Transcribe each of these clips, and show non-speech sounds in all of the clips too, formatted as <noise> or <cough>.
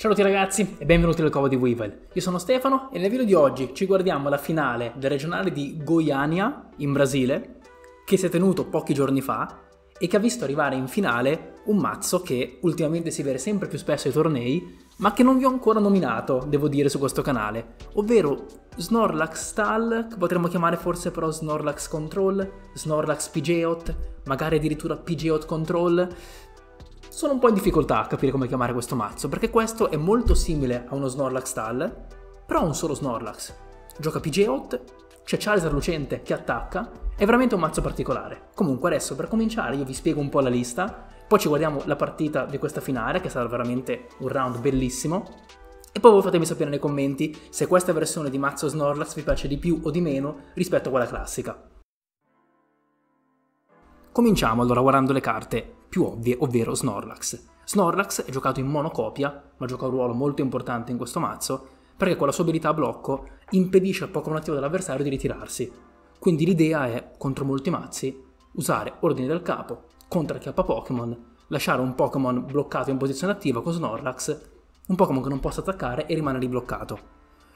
Ciao a tutti ragazzi e benvenuti nel covo di Weevil. Io sono Stefano e nel video di oggi ci guardiamo la finale del regionale di Goiânia in Brasile che si è tenuto pochi giorni fa e che ha visto arrivare in finale un mazzo che ultimamente si vede sempre più spesso ai tornei ma che non vi ho ancora nominato, devo dire, su questo canale, ovvero Snorlax Stall, che potremmo chiamare forse però Snorlax Control, Snorlax Pidgeot, magari addirittura Pidgeot Control, sono un po' in difficoltà a capire come chiamare questo mazzo, perché questo è molto simile a uno Snorlax Tal, però ha un solo Snorlax. Gioca Pidgeot, c'è Charizard lucente che attacca, è veramente un mazzo particolare. Comunque adesso per cominciare io vi spiego un po' la lista, poi ci guardiamo la partita di questa finale, che sarà veramente un round bellissimo, e poi voi fatemi sapere nei commenti se questa versione di mazzo Snorlax vi piace di più o di meno rispetto a quella classica. Cominciamo allora guardando le carte più ovvie, ovvero Snorlax. Snorlax è giocato in monocopia, ma gioca un ruolo molto importante in questo mazzo, perché con la sua abilità a blocco impedisce al Pokémon attivo dell'avversario di ritirarsi. Quindi l'idea è, contro molti mazzi, usare ordini del capo, contracchiappa Pokémon, lasciare un Pokémon bloccato in posizione attiva con Snorlax, un Pokémon che non possa attaccare e rimane ribloccato.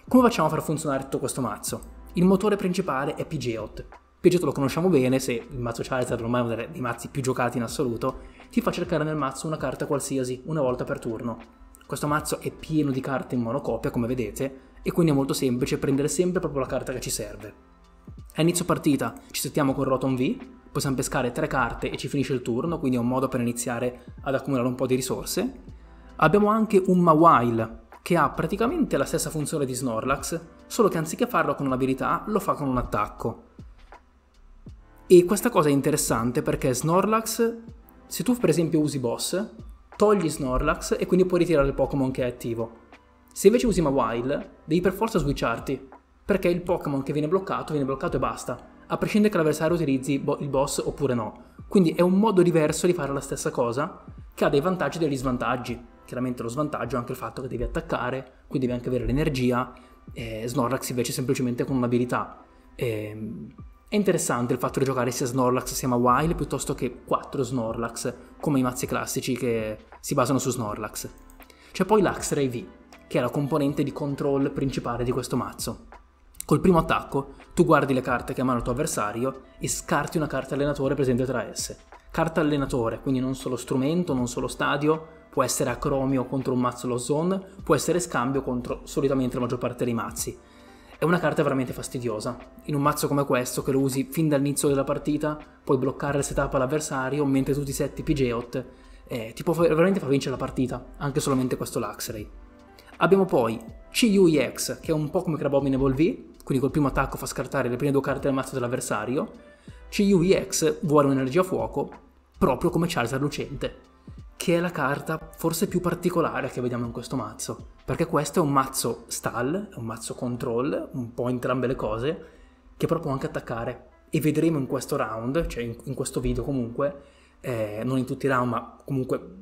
Come facciamo a far funzionare tutto questo mazzo? Il motore principale è Pidgeot, Pidgeot lo conosciamo bene, se il mazzo Charizard ormai è uno dei mazzi più giocati in assoluto, ti fa cercare nel mazzo una carta qualsiasi, una volta per turno. Questo mazzo è pieno di carte in monocopia, come vedete, e quindi è molto semplice prendere sempre proprio la carta che ci serve. A inizio partita ci settiamo con Rotom V, possiamo pescare tre carte e ci finisce il turno, quindi è un modo per iniziare ad accumulare un po' di risorse. Abbiamo anche un Mawile, che ha praticamente la stessa funzione di Snorlax, solo che anziché farlo con un'abilità, lo fa con un attacco. E questa cosa è interessante perché Snorlax, se tu per esempio usi boss, togli Snorlax e quindi puoi ritirare il Pokémon che è attivo. Se invece usi Mawile, devi per forza switcharti, perché il Pokémon che viene bloccato viene bloccato e basta, a prescindere che l'avversario utilizzi il boss oppure no. Quindi è un modo diverso di fare la stessa cosa, che ha dei vantaggi e degli svantaggi. Chiaramente lo svantaggio è anche il fatto che devi attaccare, quindi devi anche avere l'energia, e Snorlax invece semplicemente con un'abilità. Ehm, è interessante il fatto di giocare sia Snorlax sia Mawile piuttosto che 4 Snorlax, come i mazzi classici che si basano su Snorlax. C'è poi l'Axray V, che è la componente di control principale di questo mazzo. Col primo attacco tu guardi le carte che ha mano il tuo avversario e scarti una carta allenatore presente tra esse. Carta allenatore, quindi non solo strumento, non solo stadio, può essere acromio contro un mazzo Lost Zone, può essere scambio contro solitamente la maggior parte dei mazzi. È una carta veramente fastidiosa. In un mazzo come questo, che lo usi fin dall'inizio della partita, puoi bloccare il setup all'avversario mentre tu ti setti Pidgeot, eh, ti può veramente far vincere la partita, anche solamente questo Luxray. Abbiamo poi CUEX, che è un po' come Crabominable V, quindi col primo attacco fa scartare le prime due carte del mazzo dell'avversario. CUEX vuole un'energia fuoco, proprio come Charizard lucente che è la carta forse più particolare che vediamo in questo mazzo, perché questo è un mazzo stall, è un mazzo control, un po' entrambe le cose, che però può anche attaccare. E vedremo in questo round, cioè in, in questo video comunque, eh, non in tutti i round, ma comunque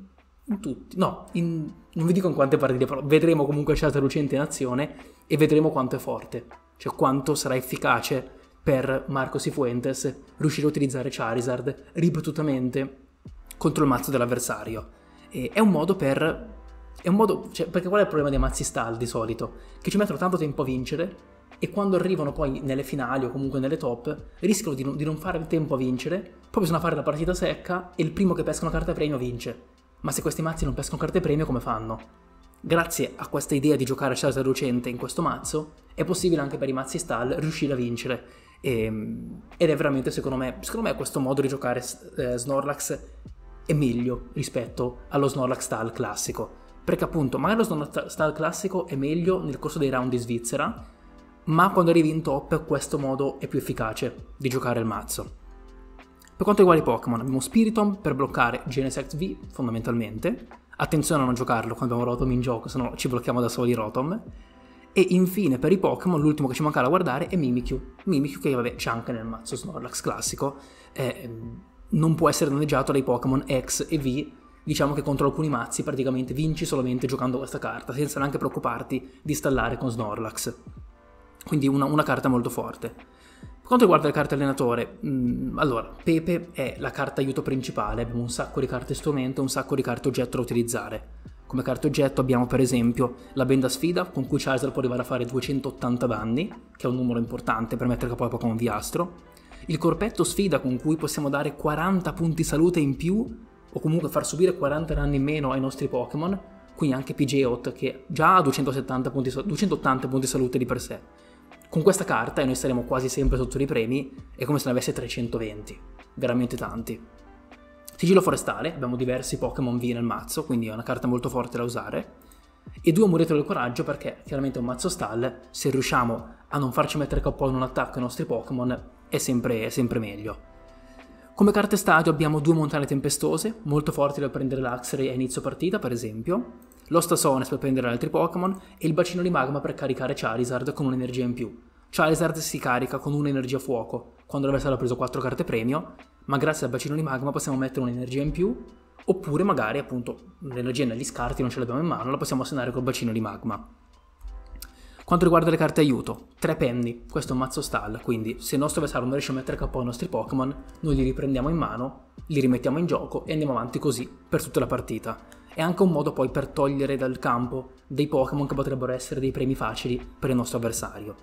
in tutti, no, in, non vi dico in quante partite, però vedremo comunque Scelta Lucente in azione e vedremo quanto è forte, cioè quanto sarà efficace per Marco Sifuentes riuscire a utilizzare Charizard ripetutamente contro il mazzo dell'avversario. E è un modo per... È un modo... Cioè, perché qual è il problema dei mazzi stall di solito? Che ci mettono tanto tempo a vincere e quando arrivano poi nelle finali o comunque nelle top rischiano di non, di non fare il tempo a vincere, poi bisogna fare la partita secca e il primo che pesca una carta premio vince. Ma se questi mazzi non pescano carte premio come fanno? Grazie a questa idea di giocare a Charizard lucente in questo mazzo, è possibile anche per i mazzi stall riuscire a vincere. E, ehm, ed è veramente, secondo me, secondo me questo modo di giocare eh, Snorlax è meglio rispetto allo Snorlax Style classico. Perché appunto, magari lo Snorlax Style classico è meglio nel corso dei round di Svizzera, ma quando arrivi in top questo modo è più efficace di giocare il mazzo. Per quanto riguarda i Pokémon, abbiamo Spiritomb per bloccare Genesect V fondamentalmente. Attenzione a non giocarlo quando abbiamo Rotom in gioco, se no ci blocchiamo da soli Rotom. E infine per i Pokémon l'ultimo che ci manca da guardare è Mimikyu. Mimikyu che vabbè c'è anche nel mazzo Snorlax classico. È, non può essere danneggiato dai Pokémon X e V, diciamo che contro alcuni mazzi praticamente vinci solamente giocando questa carta, senza neanche preoccuparti di stallare con Snorlax. Quindi una, una carta molto forte. Per quanto riguarda le carte allenatore, mh, mm, allora, Pepe è la carta aiuto principale, abbiamo un sacco di carte strumento, un sacco di carte oggetto da utilizzare. Come carte oggetto abbiamo per esempio la benda sfida con cui Charizard può arrivare a fare 280 danni, che è un numero importante per mettere capo a Pokémon Viastro. Il corpetto sfida con cui possiamo dare 40 punti salute in più o comunque far subire 40 danni in meno ai nostri Pokémon, quindi anche Pidgeot che già ha 270 punti, 280 punti salute di per sé. Con questa carta, e noi saremo quasi sempre sotto i premi, è come se ne avesse 320, veramente tanti. Sigillo forestale, abbiamo diversi Pokémon V nel mazzo, quindi è una carta molto forte da usare. E due amuleto del coraggio perché chiaramente un mazzo stall, se riusciamo a non farci mettere capo in un attacco ai nostri Pokémon, è sempre, è sempre meglio. Come carte stadio abbiamo due montagne tempestose, molto forti da prendere l'Axray a inizio partita per esempio, lo Stasones per prendere altri Pokémon e il bacino di magma per caricare Charizard con un'energia in più. Charizard si carica con un'energia fuoco quando l'avversario ha preso 4 carte premio ma grazie al bacino di magma possiamo mettere un'energia in più, oppure magari appunto l'energia negli scarti non ce l'abbiamo in mano, la possiamo assenare col bacino di magma. Quanto riguarda le carte aiuto, 3 penny, questo è un mazzo stall, quindi se il nostro avversario non riesce a mettere capo ai nostri Pokémon, noi li riprendiamo in mano, li rimettiamo in gioco e andiamo avanti così per tutta la partita. È anche un modo poi per togliere dal campo dei Pokémon che potrebbero essere dei premi facili per il nostro avversario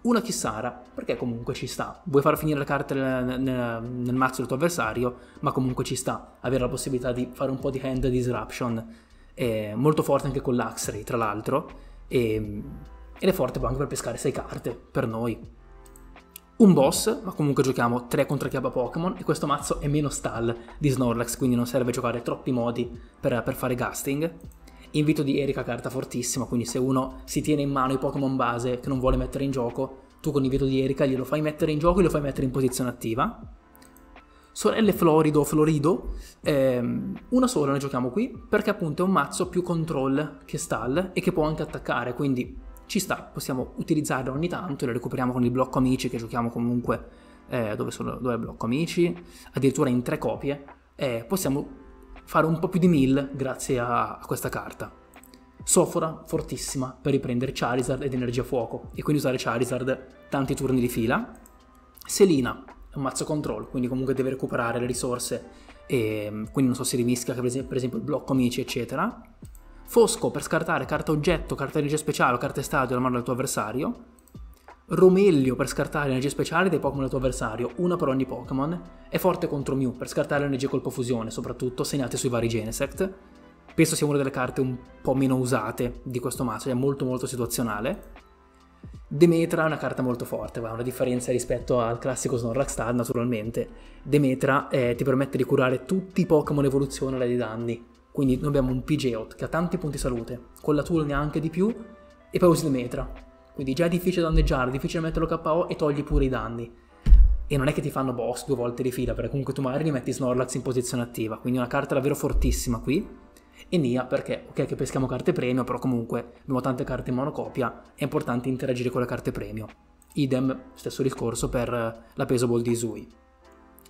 una Kissara, perché comunque ci sta. Vuoi far finire le carte nel, nel, nel, mazzo del tuo avversario, ma comunque ci sta avere la possibilità di fare un po' di hand disruption. È molto forte anche con l'Axray, tra l'altro, e, ed è forte anche per pescare 6 carte, per noi. Un boss, ma comunque giochiamo 3 contro chiaba Pokémon e questo mazzo è meno stall di Snorlax, quindi non serve giocare troppi modi per, per fare gasting. Invito di Erika, carta fortissima, quindi se uno si tiene in mano i Pokémon base che non vuole mettere in gioco, tu con invito di Erika glielo fai mettere in gioco e lo fai mettere in posizione attiva. Sorelle Florido Florido, ehm, una sola ne giochiamo qui perché appunto è un mazzo più control che stall e che può anche attaccare, quindi ci sta, possiamo utilizzarla ogni tanto, le recuperiamo con il blocco amici che giochiamo comunque eh, dove, sono, dove è blocco amici, addirittura in tre copie, eh, possiamo fare un po' più di mill grazie a, a questa carta. Sofora, fortissima, per riprendere Charizard ed Energia Fuoco, e quindi usare Charizard tanti turni di fila. Selina, un mazzo control, quindi comunque deve recuperare le risorse, e quindi non so se rimischia per esempio il blocco amici, eccetera. Fosco, per scartare carta oggetto, carta energia speciale o carte stadio dalla mano del tuo avversario. Romelio per scartare energie speciali dei Pokémon del tuo avversario, una per ogni Pokémon, e Forte contro Mew per scartare energie colpo fusione, soprattutto segnate sui vari Genesect. Penso sia una delle carte un po' meno usate di questo mazzo, è molto molto situazionale. Demetra è una carta molto forte, ha una differenza rispetto al classico Snorlax naturalmente. Demetra eh, ti permette di curare tutti i Pokémon evoluzione dai danni, quindi noi abbiamo un Pidgeot che ha tanti punti salute, con la tool neanche di più, e poi usi Demetra, quindi già è difficile danneggiare, difficile metterlo KO e togli pure i danni. E non è che ti fanno boss due volte di fila, perché comunque tu magari li metti Snorlax in posizione attiva. Quindi una carta davvero fortissima qui. E Nia perché, ok che peschiamo carte premio, però comunque abbiamo tante carte in monocopia, è importante interagire con le carte premio. Idem, stesso discorso per la Pesable di Isui.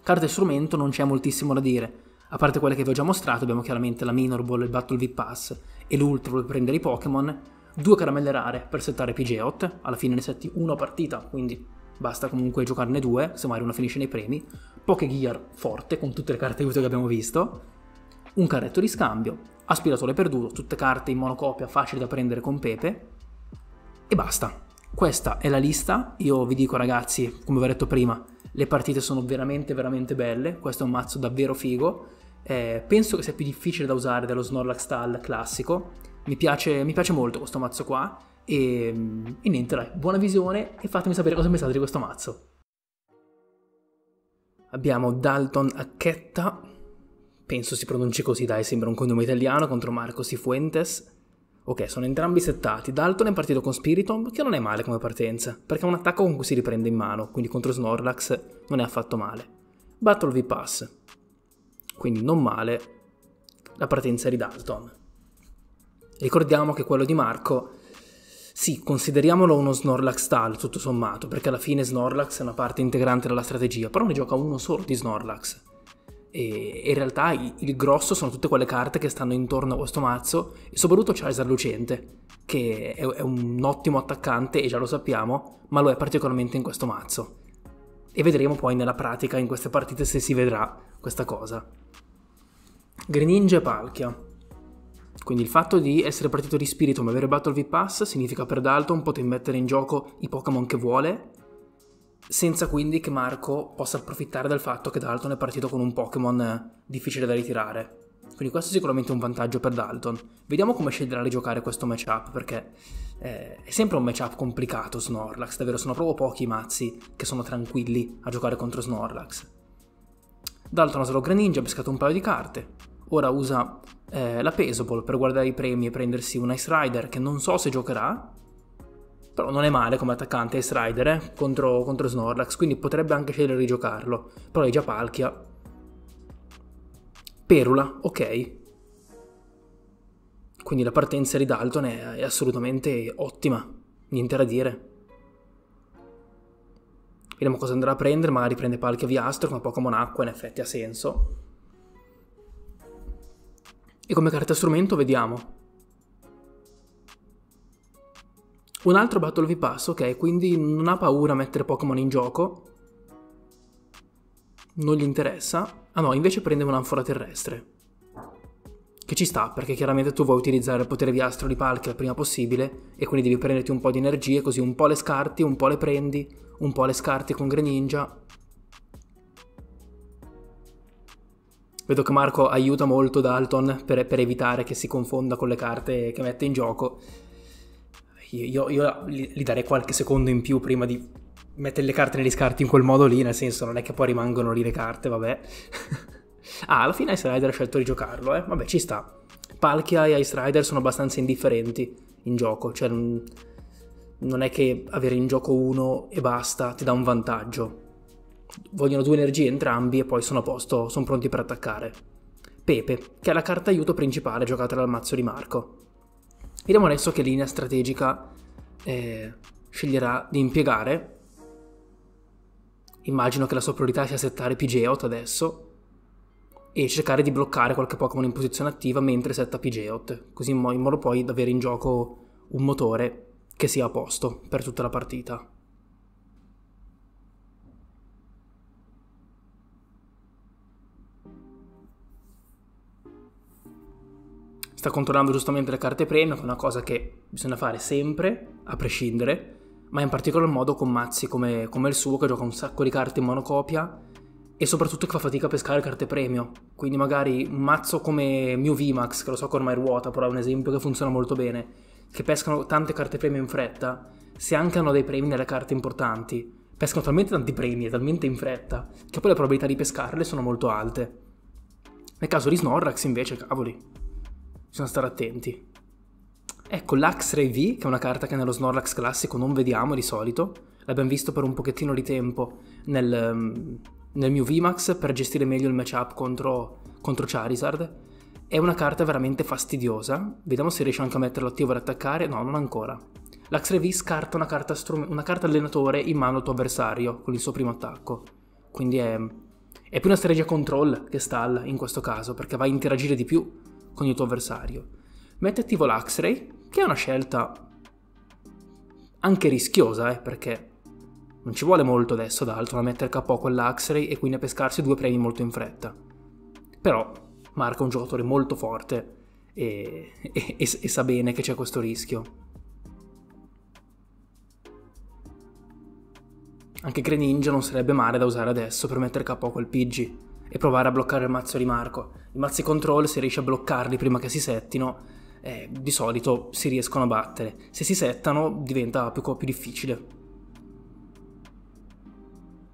Carte strumento non c'è moltissimo da dire. A parte quelle che vi ho già mostrato, abbiamo chiaramente la Minor Ball, il Battle V-Pass e l'Ultra per prendere i Pokémon, due caramelle rare per settare Pidgeot, alla fine ne setti uno a partita, quindi basta comunque giocarne due, se magari uno finisce nei premi, poche gear forte con tutte le carte aiuto che abbiamo visto, un carretto di scambio, aspiratore perduto, tutte carte in monocopia facili da prendere con Pepe, e basta. Questa è la lista, io vi dico ragazzi, come vi ho detto prima, le partite sono veramente veramente belle, questo è un mazzo davvero figo, eh, penso che sia più difficile da usare dello Snorlax Stall classico, mi piace, mi piace molto questo mazzo qua e, e niente dai, buona visione e fatemi sapere cosa pensate di questo mazzo. Abbiamo Dalton Acchetta, penso si pronunci così dai, sembra un cognome italiano, contro Marco Sifuentes. Ok, sono entrambi settati. Dalton è partito con Spiritomb, che non è male come partenza, perché è un attacco con cui si riprende in mano, quindi contro Snorlax non è affatto male. Battle V-Pass, quindi non male la partenza di Dalton. Ricordiamo che quello di Marco, sì, consideriamolo uno Snorlax style tutto sommato, perché alla fine Snorlax è una parte integrante della strategia, però ne gioca uno solo di Snorlax. E in realtà il grosso sono tutte quelle carte che stanno intorno a questo mazzo e soprattutto Charizard Lucente, che è un ottimo attaccante e già lo sappiamo, ma lo è particolarmente in questo mazzo. E vedremo poi nella pratica in queste partite se si vedrà questa cosa. Greninja e Palkia. Quindi il fatto di essere partito di spirito ma avere Battle V-Pass significa per Dalton poter mettere in gioco i Pokémon che vuole, senza quindi che Marco possa approfittare del fatto che Dalton è partito con un Pokémon difficile da ritirare. Quindi questo è sicuramente un vantaggio per Dalton. Vediamo come sceglierà di giocare questo matchup, perché eh, è sempre un matchup complicato Snorlax, davvero sono proprio pochi i mazzi che sono tranquilli a giocare contro Snorlax. Dalton ha solo Greninja, ha pescato un paio di carte, ora usa eh, la Pesopol per guardare i premi e prendersi un Ice Rider che non so se giocherà, però non è male come attaccante Ice Rider eh, contro, contro Snorlax, quindi potrebbe anche scegliere di giocarlo, però è già Palkia. Perula, ok. Quindi la partenza di Dalton è, è assolutamente ottima, niente da dire. Vediamo cosa andrà a prendere, magari prende Palkia Viastro come Pokémon Acqua, in effetti ha senso. E come carta strumento vediamo. Un altro Battle V Pass, ok, quindi non ha paura a mettere Pokémon in gioco. Non gli interessa. Ah no, invece prende un'anfora terrestre. Che ci sta, perché chiaramente tu vuoi utilizzare il potere di astro di Palkia il prima possibile e quindi devi prenderti un po' di energie, così un po' le scarti, un po' le prendi, un po' le scarti con Greninja Vedo che Marco aiuta molto Dalton per, per, evitare che si confonda con le carte che mette in gioco. Io, io, io gli darei qualche secondo in più prima di mettere le carte negli scarti in quel modo lì, nel senso non è che poi rimangono lì le carte, vabbè. <laughs> ah, alla fine Ice Rider ha scelto di giocarlo, eh? Vabbè, ci sta. Palkia e Ice Rider sono abbastanza indifferenti in gioco, cioè non è che avere in gioco uno e basta ti dà un vantaggio vogliono due energie entrambi e poi sono a posto, sono pronti per attaccare. Pepe, che è la carta aiuto principale giocata dal mazzo di Marco. Vediamo adesso che linea strategica eh, sceglierà di impiegare. Immagino che la sua priorità sia settare Pidgeot adesso e cercare di bloccare qualche Pokémon in posizione attiva mentre setta Pidgeot, così in modo poi da avere in gioco un motore che sia a posto per tutta la partita. Sta controllando giustamente le carte premio, che è una cosa che bisogna fare sempre, a prescindere, ma in particolar modo con mazzi come, come il suo, che gioca un sacco di carte in monocopia e soprattutto che fa fatica a pescare carte premio. Quindi magari un mazzo come Mew VMAX, che lo so che ormai ruota, però è un esempio che funziona molto bene, che pescano tante carte premio in fretta, se anche hanno dei premi nelle carte importanti, pescano talmente tanti premi e talmente in fretta, che poi le probabilità di pescarle sono molto alte. Nel caso di Snorlax invece, cavoli, Bisogna stare attenti. Ecco l'Ax-Ray V, che è una carta che nello Snorlax classico non vediamo di solito. L'abbiamo visto per un pochettino di tempo nel, um, nel Mew VMAX per gestire meglio il matchup contro, contro Charizard. È una carta veramente fastidiosa. Vediamo se riesce anche a metterlo attivo per attaccare. No, non ancora. L'Ax-Ray V scarta una carta, strum- una carta allenatore in mano al tuo avversario con il suo primo attacco. Quindi è, è più una strategia control che stall in questo caso, perché va a interagire di più con il tuo avversario. Metti attivo l'Ax-Ray, che è una scelta anche rischiosa, eh, perché non ci vuole molto adesso da altro a mettere KO quell'Ax-Ray e quindi a pescarsi due premi molto in fretta. Però marca un giocatore molto forte e, e, e, e sa bene che c'è questo rischio. Anche Greninja non sarebbe male da usare adesso per mettere KO quel Pidgey e provare a bloccare il mazzo di Marco. I mazzi control, se riesci a bloccarli prima che si settino, eh, di solito si riescono a battere. Se si settano diventa più, più difficile.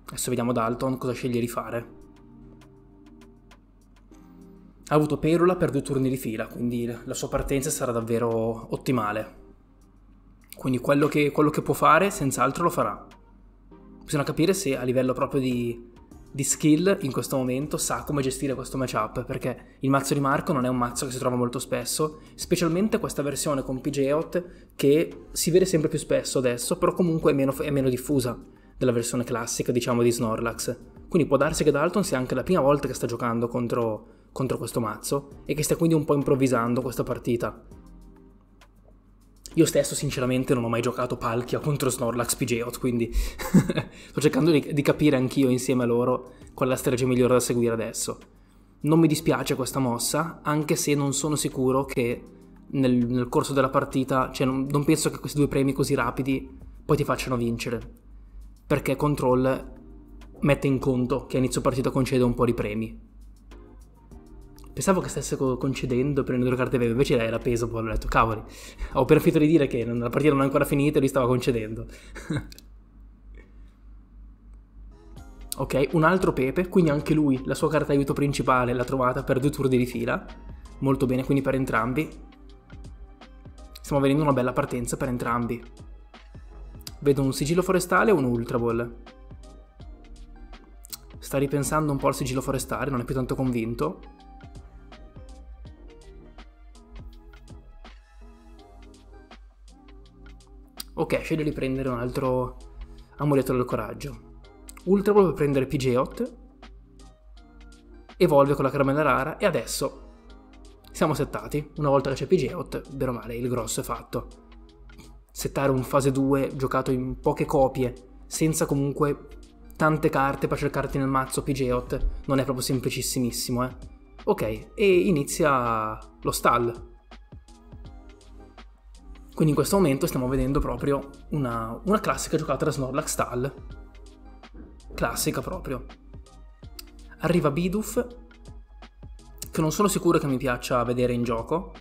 Adesso vediamo Dalton cosa sceglie di fare. Ha avuto Perula per due turni di fila, quindi la sua partenza sarà davvero ottimale. Quindi quello che, quello che può fare, senz'altro lo farà. Bisogna capire se a livello proprio di di skill in questo momento sa come gestire questo matchup perché il mazzo di Marco non è un mazzo che si trova molto spesso, specialmente questa versione con Pidgeot che si vede sempre più spesso adesso, però comunque è meno, è meno diffusa della versione classica diciamo di Snorlax. Quindi può darsi che Dalton sia anche la prima volta che sta giocando contro, contro questo mazzo e che stia quindi un po' improvvisando questa partita. Io stesso sinceramente non ho mai giocato Palkia contro Snorlax Pidgeot, quindi <laughs> sto cercando di, di, capire anch'io insieme a loro qual è la strategia migliore da seguire adesso. Non mi dispiace questa mossa, anche se non sono sicuro che nel, nel corso della partita, cioè non, non penso che questi due premi così rapidi poi ti facciano vincere. Perché Control mette in conto che a inizio partita concede un po' di premi. Pensavo che stesse concedendo prendendo le carte vere, invece era peso, poi ho detto, cavoli, ho appena finito di dire che la partita non è ancora finita e lui stava concedendo. <laughs> ok, un altro Pepe, quindi anche lui, la sua carta aiuto principale l'ha trovata per due turni di fila. Molto bene, quindi per entrambi. Stiamo avendo una bella partenza per entrambi. Vedo un sigillo forestale o un Ultra Ball. Sta ripensando un po' al sigillo forestale, non è più tanto convinto. Ok, sceglie di prendere un altro amuleto del coraggio. Ultra per prendere Pidgeot. Evolve con la caramella rara e adesso siamo settati. Una volta che c'è Pidgeot, bene o male, il grosso è fatto. Settare un fase 2 giocato in poche copie, senza comunque tante carte per cercarti nel mazzo Pidgeot, non è proprio semplicissimissimo, eh. Ok, e inizia lo stall. Quindi in questo momento stiamo vedendo proprio una, una classica giocata da Snorlax Stall. Classica proprio. Arriva Bidoof, che non sono sicuro che mi piaccia vedere in gioco,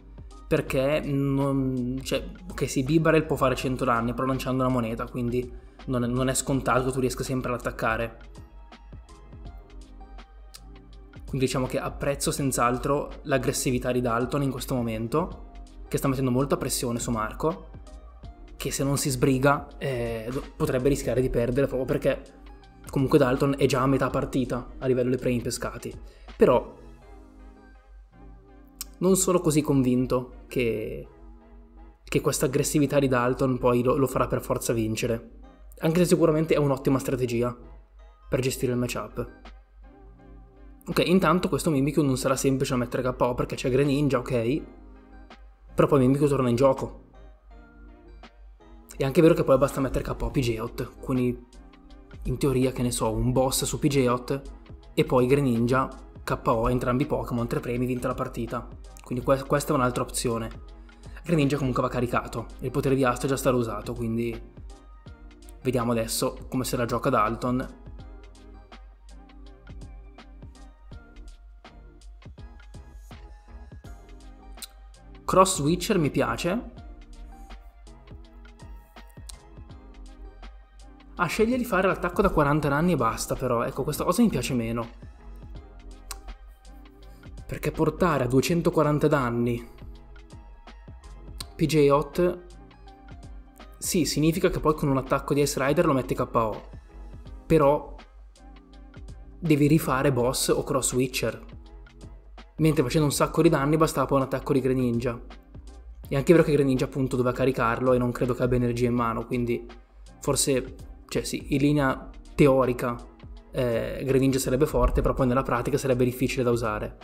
perché non, cioè, ok sì, Bibarel può fare 100 danni però lanciando una moneta, quindi non è, non è scontato che tu riesca sempre ad attaccare. Quindi diciamo che apprezzo senz'altro l'aggressività di Dalton in questo momento che sta mettendo molta pressione su Marco, che se non si sbriga eh, potrebbe rischiare di perdere proprio perché comunque Dalton è già a metà partita a livello dei premi pescati. Però non sono così convinto che, che questa aggressività di Dalton poi lo, lo farà per forza vincere. Anche se sicuramente è un'ottima strategia per gestire il matchup. Ok, intanto questo Mimikyu non sarà semplice da mettere KO perché c'è Greninja, ok, però poi Mimikyu torna in gioco. È anche vero che poi basta mettere KO Pidgeot, quindi in teoria, che ne so, un boss su Pidgeot e poi Greninja KO entrambi i Pokémon, tre premi, vinta la partita. Quindi questa è un'altra opzione. Greninja comunque va caricato, il potere di Astro è già stato usato, quindi vediamo adesso come se la gioca Dalton Cross Switcher mi piace. Ah, sceglie di fare l'attacco da 40 danni e basta però. Ecco, questa cosa mi piace meno. Perché portare a 240 danni PJ-Hot sì, significa che poi con un attacco di Ice Rider lo metti KO. Però devi rifare boss o cross switcher mentre facendo un sacco di danni bastava poi un attacco di Greninja. E anche vero che Greninja appunto doveva caricarlo e non credo che abbia energia in mano, quindi forse, cioè sì, in linea teorica eh, Greninja sarebbe forte, però poi nella pratica sarebbe difficile da usare.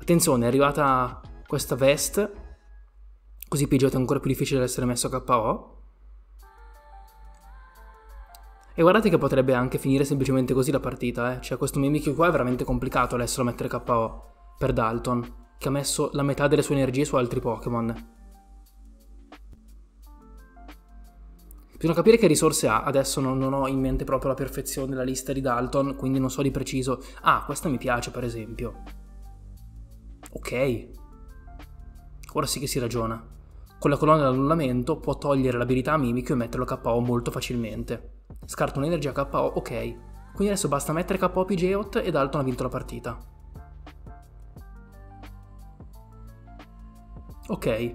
Attenzione, è arrivata questa vest, così Pidgeot è ancora più difficile da essere messo a KO. E guardate che potrebbe anche finire semplicemente così la partita, eh. Cioè questo Mimikyu qua è veramente complicato adesso da mettere KO per Dalton, che ha messo la metà delle sue energie su altri Pokémon. Bisogna capire che risorse ha, adesso non, non, ho in mente proprio la perfezione della lista di Dalton, quindi non so di preciso. Ah, questa mi piace per esempio. Ok. Ora sì che si ragiona. Con la colonna dell'annullamento può togliere l'abilità a Mimikyu e metterlo KO molto facilmente. Scarta un'energia KO, ok. Quindi adesso basta mettere KO Pidgeot e Dalton ha vinto la partita. Ok.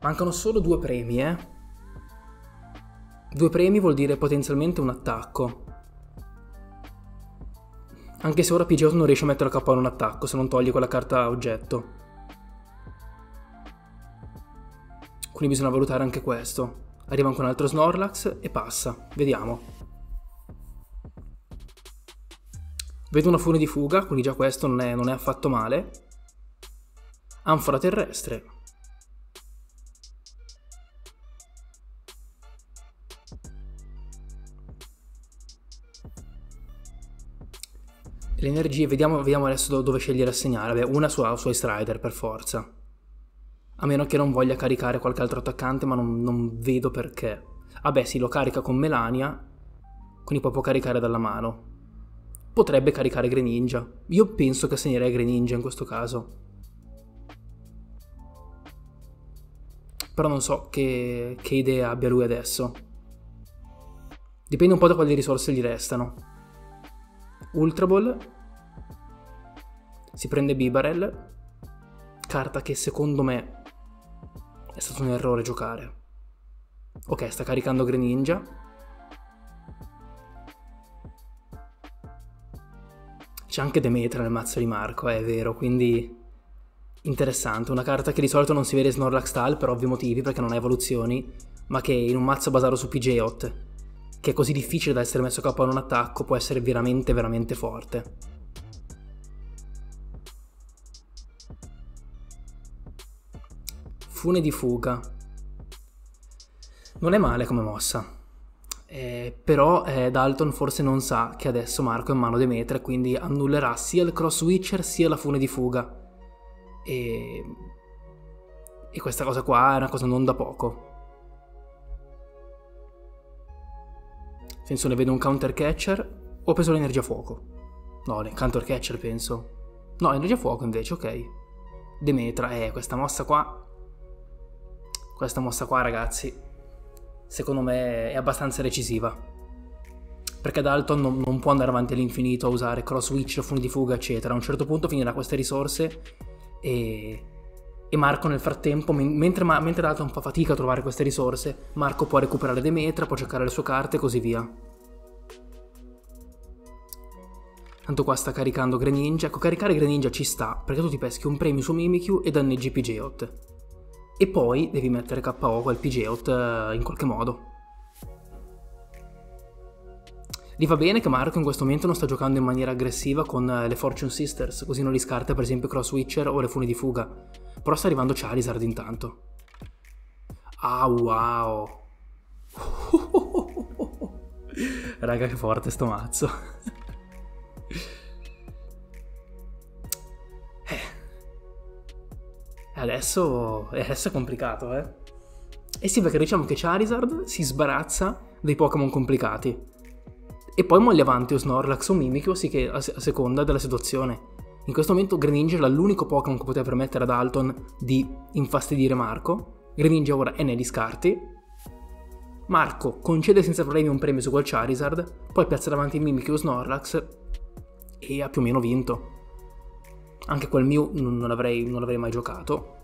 Mancano solo due premi, eh. Due premi vuol dire potenzialmente un attacco. Anche se ora Pidgeot non riesce a mettere a capo un attacco se non toglie quella carta oggetto. Quindi bisogna valutare anche questo. Arriva anche un altro Snorlax e passa. Vediamo. Vedo una fune di fuga, quindi già questo non è, non è affatto male. Anfora terrestre. Le energie, vediamo, vediamo adesso dove scegliere a segnare. Vabbè, una sua, su Ice Rider per forza. A meno che non voglia caricare qualche altro attaccante, ma non, non vedo perché. Vabbè, sì, lo carica con Melania, quindi poi può caricare dalla mano. Potrebbe caricare Greninja. Io penso che segnerei Greninja in questo caso. Però non so che, che idee abbia lui adesso. Dipende un po' da quali risorse gli restano. Ultra Ball. Si prende Bibarel. Carta che secondo me è stato un errore giocare. Ok, sta caricando Greninja. C'è anche Demetra nel mazzo di Marco, è vero, quindi interessante. Una carta che di solito non si vede Snorlax Tal per ovvi motivi, perché non ha evoluzioni, ma che in un mazzo basato su Pidgeot che è così difficile da essere messo a capo in un attacco, può essere veramente veramente forte. Fune di fuga. Non è male come mossa. Eh, però eh, Dalton forse non sa che adesso Marco è in mano Demetra, quindi annullerà sia il cross switcher sia la fune di fuga. E... e questa cosa qua è una cosa non da poco. Penso ne vedo un counter catcher. Ho preso l'energia fuoco. No, il counter catcher penso. No, energia fuoco invece, ok. Demetra, eh, questa mossa qua. Questa mossa qua, ragazzi. Secondo me è abbastanza decisiva. Perché Dalton non, non può andare avanti all'infinito a usare cross switch, funi di fuga, eccetera. A un certo punto finirà queste risorse e e Marco nel frattempo, mentre, mentre Dalton fa fatica a trovare queste risorse, Marco può recuperare Demetra, può cercare le sue carte e così via. Tanto qua sta caricando Greninja. Ecco, caricare Greninja ci sta, perché tu ti peschi un premio su Mimikyu e danneggi Pidgeot. E poi devi mettere KO quel Pidgeot eh, in qualche modo. Gli va bene che Marco in questo momento non sta giocando in maniera aggressiva con eh, le Fortune Sisters, così non li scarta per esempio Cross Witcher o le funi di fuga. Però sta arrivando Charizard intanto. Ah wow. <laughs> Raga che forte sto mazzo. <laughs> eh. Adesso, adesso è complicato, eh. E sì, perché diciamo che Charizard si sbarazza dei Pokémon complicati e poi moglie avanti o Snorlax o Mimikyu a, seconda della situazione. In questo momento Greninja era l'unico Pokémon che poteva permettere ad Alton di infastidire Marco. Greninja ora è negli scarti. Marco concede senza problemi un premio su quel Charizard, poi piazza davanti Mimikyu o Snorlax e ha più o meno vinto. Anche quel Mew non l'avrei, non l'avrei mai giocato,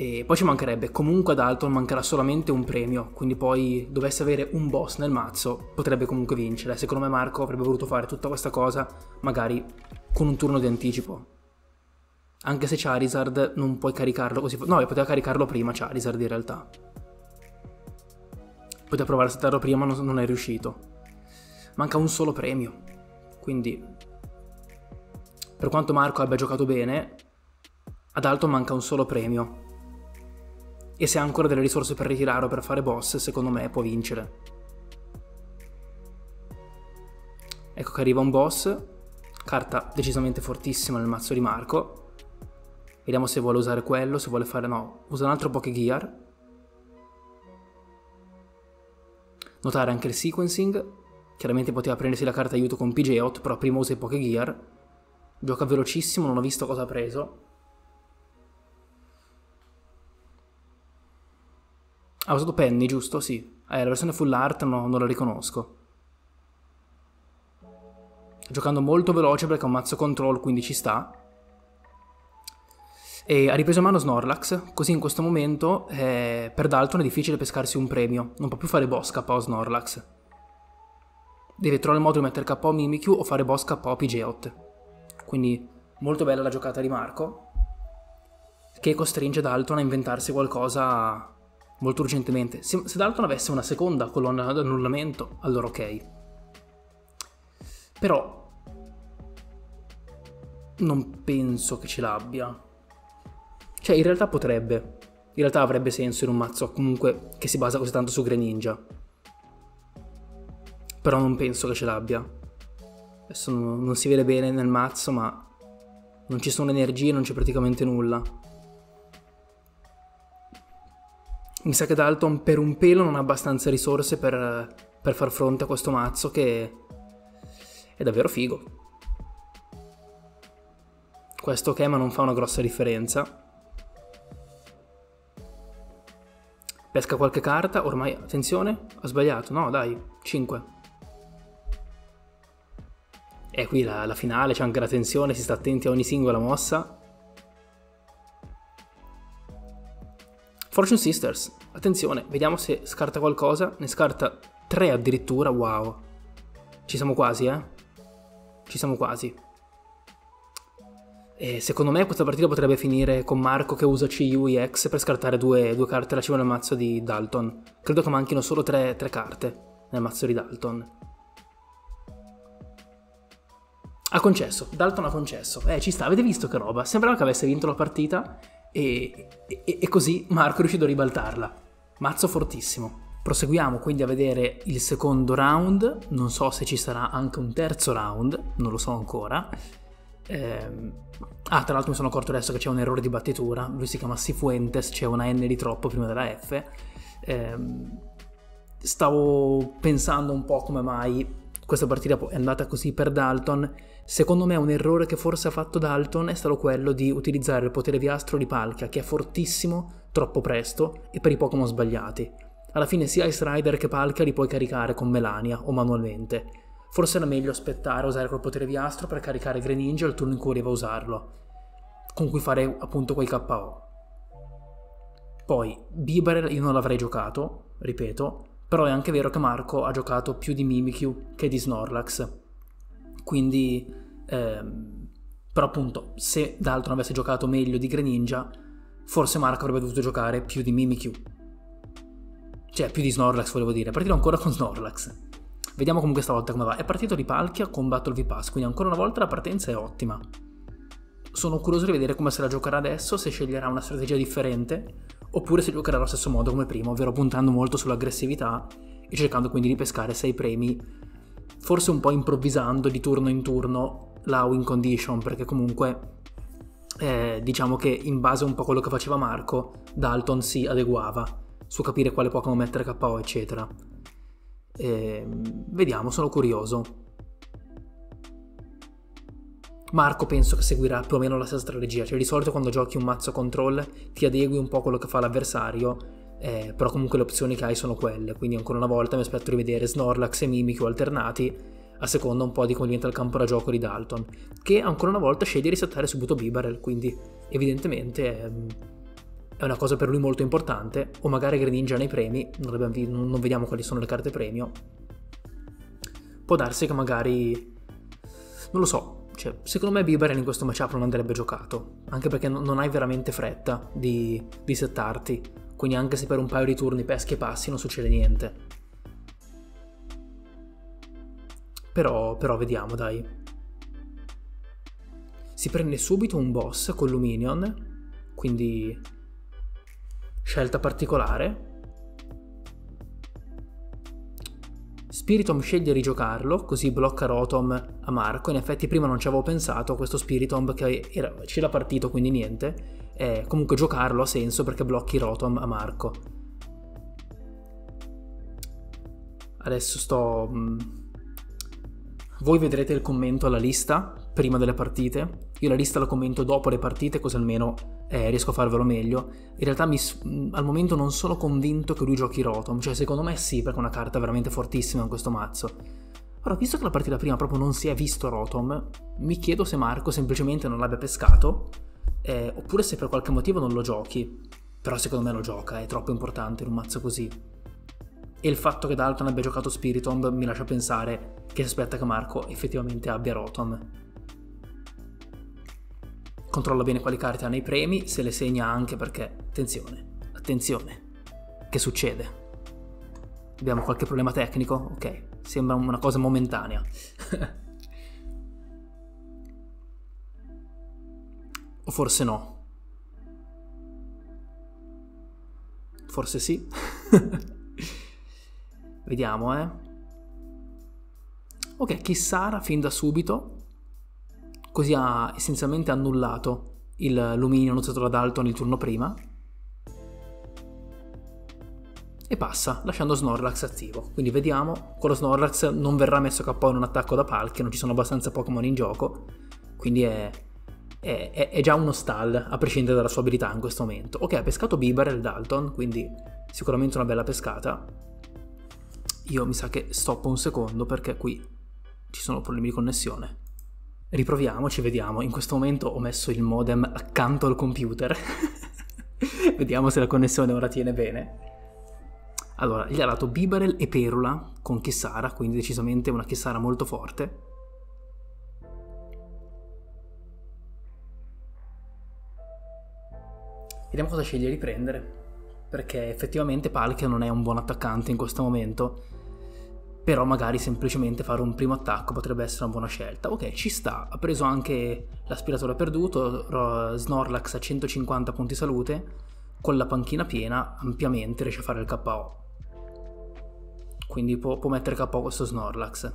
E poi ci mancherebbe, comunque ad Alton mancherà solamente un premio, quindi poi dovesse avere un boss nel mazzo potrebbe comunque vincere. Secondo me Marco avrebbe voluto fare tutta questa cosa magari con un turno di anticipo. Anche se Charizard non puoi caricarlo così... No, poteva caricarlo prima Charizard in realtà. Poteva provare a settarlo prima ma non è riuscito. Manca un solo premio. Quindi, per quanto Marco abbia giocato bene, ad Alton manca un solo premio e se ha ancora delle risorse per ritirare o per fare boss, secondo me può vincere. Ecco che arriva un boss, carta decisamente fortissima nel mazzo di Marco. Vediamo se vuole usare quello, se vuole fare no, usa un altro Pokégear. Notare anche il sequencing, chiaramente poteva prendersi la carta aiuto con Pidgeot, però prima usa i Pokégear. Gioca velocissimo, non ho visto cosa ha preso. Ha usato Penny, giusto? Sì. Eh, la versione full art no, non la riconosco. Sta giocando molto veloce perché ha un mazzo control, quindi ci sta. E ha ripreso in mano Snorlax, così in questo momento eh, per Dalton è difficile pescarsi un premio. Non può più fare boss KO Snorlax. Deve trovare il modo di mettere KO Mimikyu o fare boss KO Pidgeot. Quindi molto bella la giocata di Marco, che costringe Dalton a inventarsi qualcosa molto urgentemente. Se, se Dalton avesse una seconda colonna d'annullamento, allora ok. Però non penso che ce l'abbia. Cioè, in realtà potrebbe. In realtà avrebbe senso in un mazzo comunque che si basa così tanto su Greninja. Però non penso che ce l'abbia. Adesso non, non si vede bene nel mazzo, ma non ci sono energie, non c'è praticamente nulla. Mi sa che Dalton per un pelo non ha abbastanza risorse per, per far fronte a questo mazzo che è davvero figo. Questo ok, ma non fa una grossa differenza. Pesca qualche carta, ormai, attenzione, ho sbagliato, no dai, 5. E qui la, la finale, c'è anche la tensione, si sta attenti a ogni singola mossa. Fortune Sisters, attenzione, vediamo se scarta qualcosa. Ne scarta 3 addirittura, wow. Ci siamo quasi, eh? Ci siamo quasi. E secondo me questa partita potrebbe finire con Marco che usa CUEX per scartare due, due carte alla cima del mazzo di Dalton. Credo che manchino solo 3 carte nel mazzo di Dalton. Ha concesso, Dalton ha concesso. Eh, ci sta, avete visto che roba? Sembrava che avesse vinto la partita e, e, e così Marco è riuscito a ribaltarla. Mazzo fortissimo. Proseguiamo quindi a vedere il secondo round. Non so se ci sarà anche un terzo round, non lo so ancora. Eh... Ah, tra l'altro mi sono accorto adesso che c'è un errore di battitura. Lui si chiama Sifuentes, c'è una N di troppo prima della F. Eh... Stavo pensando un po' come mai questa partita è andata così per Dalton Secondo me un errore che forse ha fatto Dalton è stato quello di utilizzare il potere di astro di Palkia, che è fortissimo, troppo presto e per i Pokémon sbagliati. Alla fine sia Ice Rider che Palkia li puoi caricare con Melania o manualmente. Forse era meglio aspettare a usare quel potere di astro per caricare Greninja al turno in cui arriva a usarlo, con cui fare appunto quei KO. Poi, Bibarel io non l'avrei giocato, ripeto, però è anche vero che Marco ha giocato più di Mimikyu che di Snorlax quindi, ehm, però appunto, se Dalton avesse giocato meglio di Greninja, forse Marco avrebbe dovuto giocare più di Mimikyu. Cioè, più di Snorlax volevo dire. Partirò ancora con Snorlax. Vediamo comunque stavolta come va. È partito di Palkia con Battle V-Pass, quindi ancora una volta la partenza è ottima. Sono curioso di vedere come se la giocherà adesso, se sceglierà una strategia differente, oppure se giocherà allo stesso modo come prima, ovvero puntando molto sull'aggressività e cercando quindi di pescare 6 premi forse un po' improvvisando di turno in turno la win condition, perché comunque eh, diciamo che in base un po' a quello che faceva Marco, Dalton si adeguava su capire quale Pokémon mettere KO, eccetera. Eh, vediamo, sono curioso. Marco penso che seguirà più o meno la stessa strategia, cioè di solito quando giochi un mazzo control ti adegui un po' a quello che fa l'avversario eh, però comunque le opzioni che hai sono quelle, quindi ancora una volta mi aspetto di vedere Snorlax e Mimikyu alternati a seconda un po' di come diventa il campo da gioco di Dalton, che ancora una volta sceglie di settare subito Bibarel, quindi evidentemente è, è, una cosa per lui molto importante, o magari Greninja nei premi, non, abbiamo, non vediamo quali sono le carte premio, può darsi che magari, non lo so, cioè, secondo me Bibarel in questo matchup non andrebbe giocato, anche perché non hai veramente fretta di, di settarti quindi anche se per un paio di turni peschi e passi non succede niente. Però, però vediamo, dai. Si prende subito un boss con Luminion, quindi scelta particolare. Spiritom sceglie di giocarlo, così blocca Rotom a Marco. In effetti prima non ci avevo pensato questo Spiritom che era, c'era partito, quindi niente eh, comunque giocarlo ha senso perché blocchi Rotom a Marco. Adesso sto... Mm, voi vedrete il commento alla lista prima delle partite. Io la lista la commento dopo le partite così almeno eh, riesco a farvelo meglio. In realtà mi, mm, al momento non sono convinto che lui giochi Rotom, cioè secondo me sì perché è una carta veramente fortissima in questo mazzo. Ora, visto che la partita prima proprio non si è visto Rotom, mi chiedo se Marco semplicemente non l'abbia pescato eh, oppure se per qualche motivo non lo giochi, però secondo me lo gioca, è troppo importante in un mazzo così. E il fatto che Dalton abbia giocato Spiritomb mi lascia pensare che si aspetta che Marco effettivamente abbia Rotom. Controlla bene quali carte ha nei premi, se le segna anche perché, attenzione, attenzione, che succede? Abbiamo qualche problema tecnico? Ok, sembra una cosa momentanea. <laughs> O forse no. Forse sì. <laughs> Vediamo, eh. Ok, Kissara fin da subito, così ha essenzialmente annullato il Luminio annunciato da Dalton il turno prima e passa lasciando Snorlax attivo. Quindi vediamo, con lo Snorlax non verrà messo KO in un attacco da palche, non ci sono abbastanza Pokémon in gioco, quindi è, è, è, già uno stall a prescindere dalla sua abilità in questo momento. Ok, ha pescato Bieber e Dalton, quindi sicuramente una bella pescata. Io mi sa che stoppo un secondo perché qui ci sono problemi di connessione. Riproviamo, ci vediamo. In questo momento ho messo il modem accanto al computer. <laughs> vediamo se la connessione ora tiene bene. Allora, gli ha dato Bibarel e Perula con Kissara, quindi decisamente una Kissara molto forte. Vediamo cosa sceglie di prendere, perché effettivamente Palkia non è un buon attaccante in questo momento, però magari semplicemente fare un primo attacco potrebbe essere una buona scelta. Ok, ci sta, ha preso anche l'aspiratore perduto, Snorlax a 150 punti salute, con la panchina piena ampiamente riesce a fare il KO quindi può, può mettere KO questo Snorlax.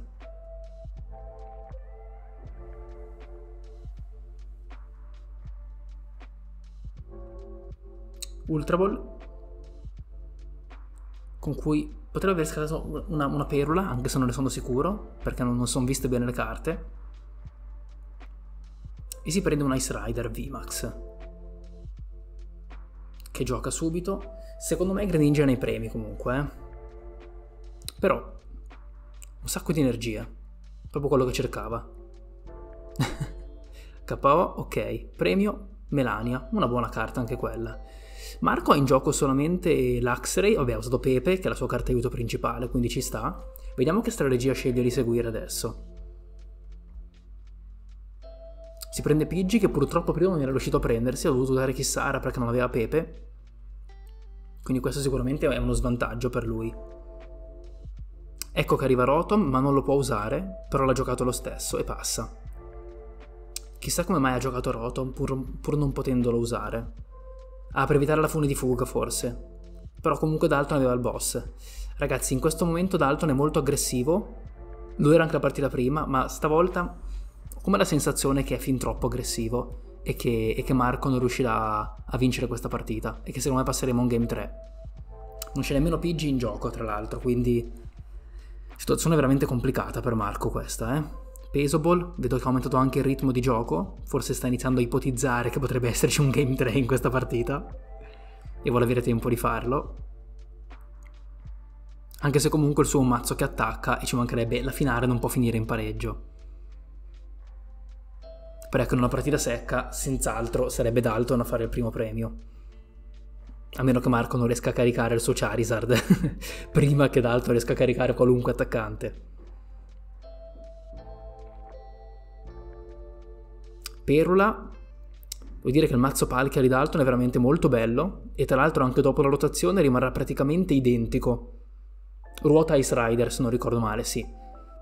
Ultra Ball con cui potrebbe aver scattato una, una, perula, anche se non ne sono sicuro, perché non, non sono viste bene le carte. E si prende un Ice Rider VMAX, che gioca subito. Secondo me Greninja nei premi comunque, eh. Però, un sacco di energia. Proprio quello che cercava. <laughs> KO, ok. Premio, Melania. Una buona carta anche quella. Marco ha in gioco solamente l'Axray, vabbè ha usato Pepe che è la sua carta aiuto principale, quindi ci sta. Vediamo che strategia sceglie di seguire adesso. Si prende Pidgey che purtroppo prima non era riuscito a prendersi, ha dovuto usare Kissara perché non aveva Pepe. Quindi questo sicuramente è uno svantaggio per lui. Ecco che arriva Rotom, ma non lo può usare, però l'ha giocato lo stesso e passa. Chissà come mai ha giocato Rotom pur, pur non potendolo usare. Ah, per evitare la fune di fuga forse. Però comunque Dalton aveva il boss. Ragazzi, in questo momento Dalton è molto aggressivo. Lui era anche la partita prima, ma stavolta ho come la sensazione che è fin troppo aggressivo e che, e che Marco non riuscirà a vincere questa partita e che secondo me passeremo un game 3. Non c'è nemmeno PG in gioco, tra l'altro, quindi Situazione veramente complicata per Marco questa, eh? Pesable, vedo che ha aumentato anche il ritmo di gioco, forse sta iniziando a ipotizzare che potrebbe esserci un game 3 in questa partita e vuole avere tempo di farlo. Anche se comunque il suo è un mazzo che attacca e ci mancherebbe la finale non può finire in pareggio. Però ecco, in una partita secca, senz'altro sarebbe Dalton a fare il primo premio. A meno che Marco non riesca a caricare il suo Charizard <laughs> prima che d'altro riesca a caricare qualunque attaccante. Perula. Vuol dire che il mazzo Palkia di Dalton è veramente molto bello e tra l'altro anche dopo la rotazione rimarrà praticamente identico. Ruota Ice Rider se non ricordo male, sì.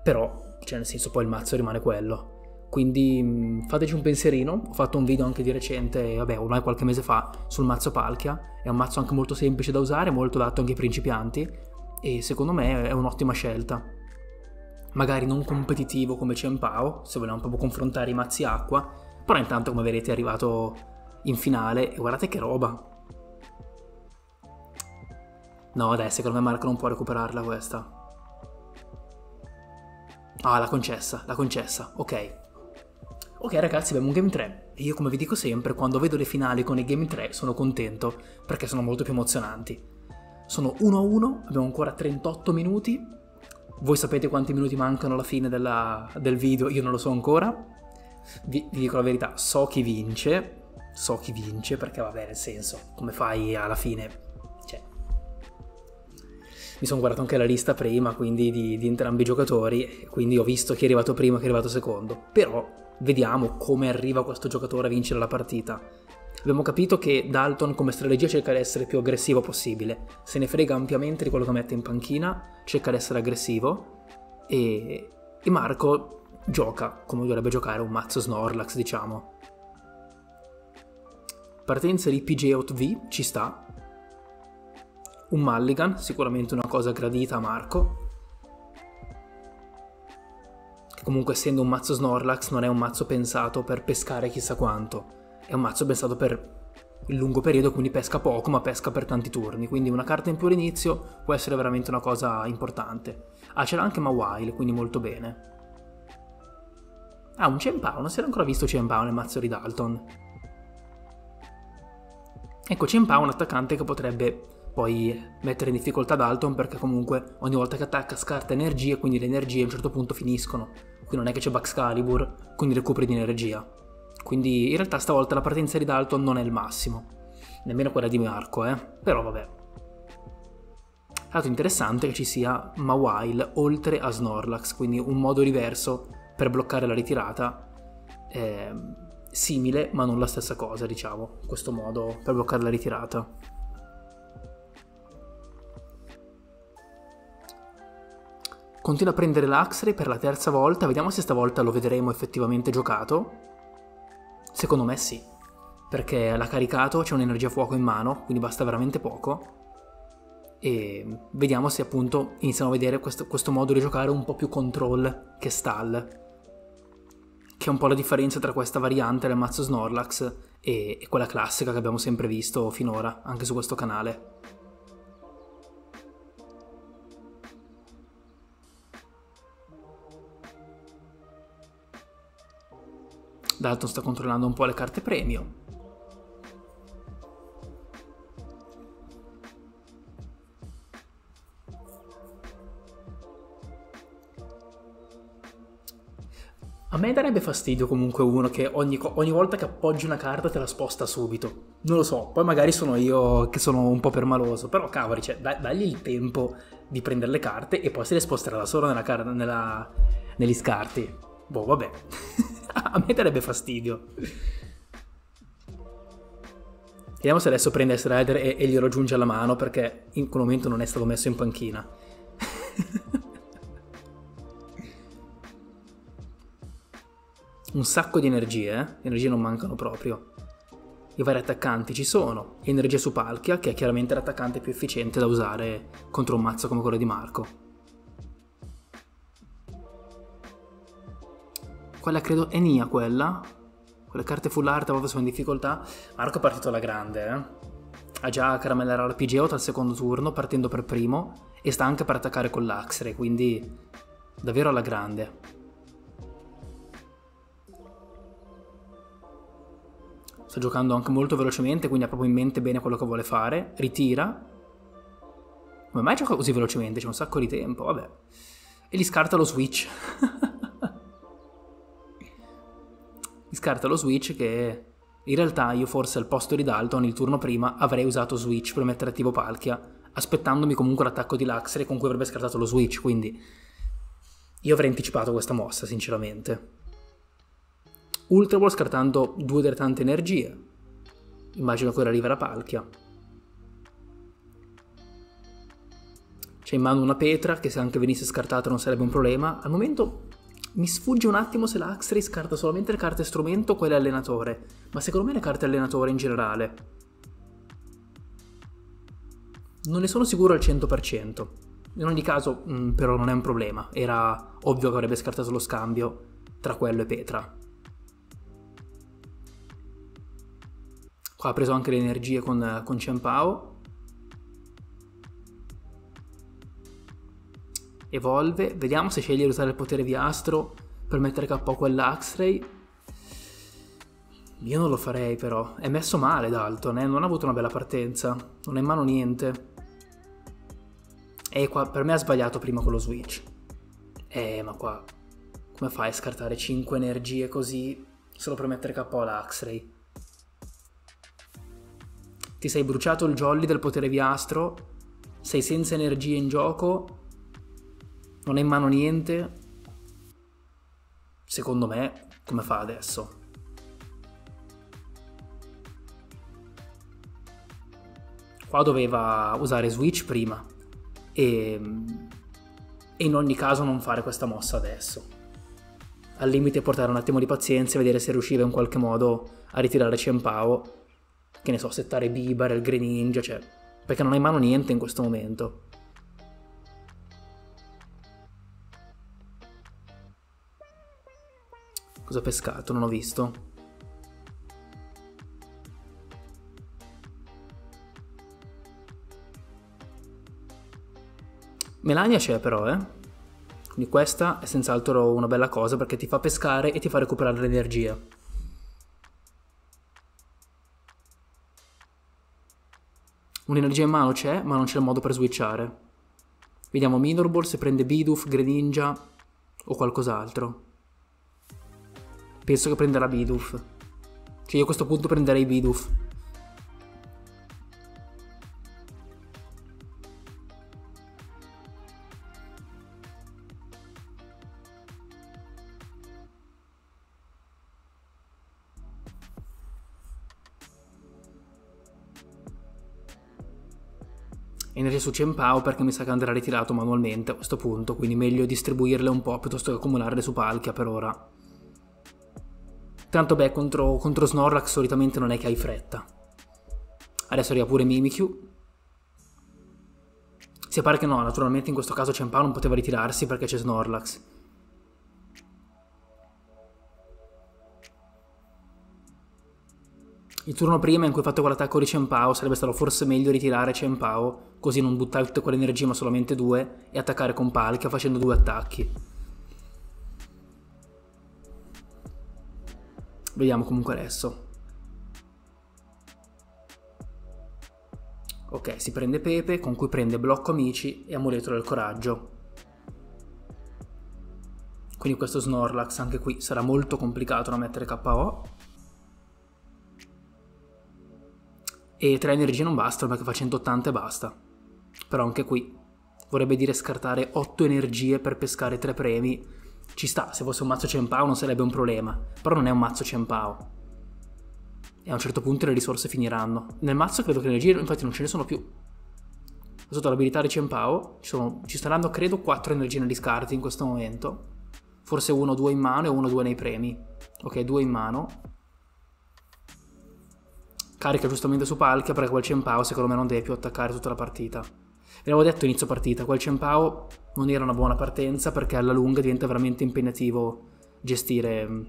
Però, cioè nel senso poi il mazzo rimane quello. Quindi mm, fateci un pensierino, ho fatto un video anche di recente, vabbè ormai qualche mese fa, sul mazzo Palkia, è un mazzo anche molto semplice da usare, molto adatto anche ai principianti e secondo me è un'ottima scelta. Magari non competitivo come Cempao, se vogliamo proprio confrontare i mazzi acqua, però intanto come vedete è arrivato in finale e guardate che roba. No dai, secondo me Marco non può recuperarla questa. Ah, la concessa, la concessa, ok. Ok ragazzi abbiamo un game 3 e io come vi dico sempre quando vedo le finali con i game 3 sono contento perché sono molto più emozionanti. Sono 1-1, abbiamo ancora 38 minuti, voi sapete quanti minuti mancano alla fine della, del video, io non lo so ancora. Vi, vi, dico la verità, so chi vince, so chi vince perché vabbè nel senso, come fai alla fine? Cioè, mi sono guardato anche la lista prima, quindi di, di entrambi i giocatori, quindi ho visto chi è arrivato primo e chi è arrivato secondo, però vediamo come arriva questo giocatore a vincere la partita. Abbiamo capito che Dalton come strategia cerca di essere più aggressivo possibile, se ne frega ampiamente di quello che mette in panchina, cerca di essere aggressivo e, e Marco gioca come dovrebbe giocare un mazzo Snorlax diciamo. Partenza di PJ Out V ci sta, un Mulligan, sicuramente una cosa gradita a Marco, comunque essendo un mazzo Snorlax non è un mazzo pensato per pescare chissà quanto, è un mazzo pensato per il lungo periodo, quindi pesca poco ma pesca per tanti turni, quindi una carta in più all'inizio può essere veramente una cosa importante. Ah, c'era anche Mawile, quindi molto bene. Ah, un Cempao, non si era ancora visto Cempao nel mazzo di Dalton. Ecco, Cempao è un attaccante che potrebbe poi mettere in difficoltà Dalton perché comunque ogni volta che attacca scarta energie, quindi le energie a un certo punto finiscono. Qui non è che c'è Baxcalibur, quindi recuperi di energia. Quindi in realtà stavolta la partenza di Dalton non è il massimo. Nemmeno quella di Marco, eh. Però vabbè. È stato interessante che ci sia Mawile oltre a Snorlax, quindi un modo diverso per bloccare la ritirata. Eh, simile, ma non la stessa cosa, diciamo. Questo modo per bloccare la ritirata. Continua a prendere l'Axray per la terza volta, vediamo se stavolta lo vedremo effettivamente giocato. Secondo me sì, perché l'ha caricato, c'è un'energia fuoco in mano, quindi basta veramente poco. E vediamo se appunto iniziano a vedere questo, questo modo di giocare un po' più control che stall. Che è un po' la differenza tra questa variante del mazzo Snorlax e, e quella classica che abbiamo sempre visto finora, anche su questo canale. Dalton sta controllando un po' le carte premio. A me darebbe fastidio comunque uno che ogni, ogni, volta che appoggi una carta te la sposta subito. Non lo so, poi magari sono io che sono un po' permaloso, però cavoli, cioè, dagli il tempo di prendere le carte e poi se le sposterà da solo nella, nella, negli scarti. Boh, vabbè. <laughs> a me darebbe fastidio. Vediamo se adesso prende Strider e, e glielo aggiunge alla mano perché in quel momento non è stato messo in panchina. <laughs> Un sacco di energie, eh? energie non mancano proprio. I vari attaccanti ci sono, energia su Palkia, che è chiaramente l'attaccante più efficiente da usare contro un mazzo come quello di Marco. Quella credo è Nia quella. Quelle carte full art volte sono in difficoltà. Marco è partito alla grande, eh. Ha già caramellato la PG8 al secondo turno, partendo per primo, e sta anche per attaccare con l'Axre, quindi davvero alla grande. Sta giocando anche molto velocemente, quindi ha proprio in mente bene quello che vuole fare. Ritira. Come mai gioca così velocemente? C'è un sacco di tempo, vabbè. E gli scarta lo switch. <laughs> scarta lo switch che in realtà io forse al posto di Dalton il turno prima avrei usato switch per mettere attivo Palkia, aspettandomi comunque l'attacco di Laxere con cui avrebbe scartato lo switch, quindi io avrei anticipato questa mossa sinceramente. Ultra Ball scartando due delle tante energie. Immagino che ora arriva la Palkia. C'è in mano una Petra che se anche venisse scartata non sarebbe un problema. Al momento mi sfugge un attimo se la Axray scarta solamente le carte strumento o quelle allenatore, ma secondo me le carte allenatore in generale. Non ne sono sicuro al 100%. In ogni caso, mh, mm, però, non è un problema. Era ovvio che avrebbe scartato lo scambio tra quello e Petra. Qua ha preso anche le energie con, con Ciampao. evolve, vediamo se sceglie di usare il potere di Astro per mettere KO quell'Axray. Io non lo farei però, è messo male Dalton, eh? non ha avuto una bella partenza, non è in mano niente. E qua per me ha sbagliato prima con lo switch. Eh, ma qua come fai a scartare 5 energie così solo per mettere KO l'Axray? Ti sei bruciato il jolly del potere di Astro, sei senza energie in gioco non ha in mano niente, secondo me, come fa adesso? Qua doveva usare Switch prima e, e in ogni caso non fare questa mossa adesso. Al limite portare un attimo di pazienza e vedere se riusciva in qualche modo a ritirare Cienpao, che ne so, settare Bibar, il Green Ninja, cioè, perché non ha in mano niente in questo momento. Cosa ha pescato? Non ho visto. Melania c'è però, eh. Quindi questa è senz'altro una bella cosa perché ti fa pescare e ti fa recuperare l'energia. Un'energia in mano c'è, ma non c'è il modo per switchare. Vediamo Minorball se prende Bidoof, Greninja o qualcos'altro. Penso che prenderà Bidoof. Cioè io a questo punto prenderei Bidoof. Su Cempao perché mi sa che andrà ritirato manualmente a questo punto, quindi meglio distribuirle un po' piuttosto che accumularle su Palkia per ora. Tanto beh, contro, contro Snorlax solitamente non è che hai fretta. Adesso arriva pure Mimikyu. Si pare che no, naturalmente in questo caso Cempao non poteva ritirarsi perché c'è Snorlax. Il turno prima in cui ho fatto quell'attacco di Cempao sarebbe stato forse meglio ritirare Cempao, così non buttare tutte quelle energie ma solamente due, e attaccare con Palkia facendo due attacchi. Vediamo comunque adesso. Ok, si prende Pepe, con cui prende Blocco Amici e Amuleto del Coraggio. Quindi questo Snorlax anche qui sarà molto complicato da mettere KO. E 3 energie non bastano perché fa 180 e basta. Però anche qui vorrebbe dire scartare 8 energie per pescare 3 premi. Ci sta, se fosse un mazzo Cempao non sarebbe un problema, però non è un mazzo Cempao. E a un certo punto le risorse finiranno. Nel mazzo credo che le energie infatti non ce ne sono più. Sotto l'abilità di Cempao ci, ci saranno credo 4 energie negli scarti in questo momento. Forse 1 o 2 in mano e 1 o 2 nei premi. Ok, 2 in mano carica giustamente su Palkia perché quel Cempao secondo me non deve più attaccare tutta la partita. Vi avevo detto inizio partita, quel Cempao non era una buona partenza perché alla lunga diventa veramente impegnativo gestire mm,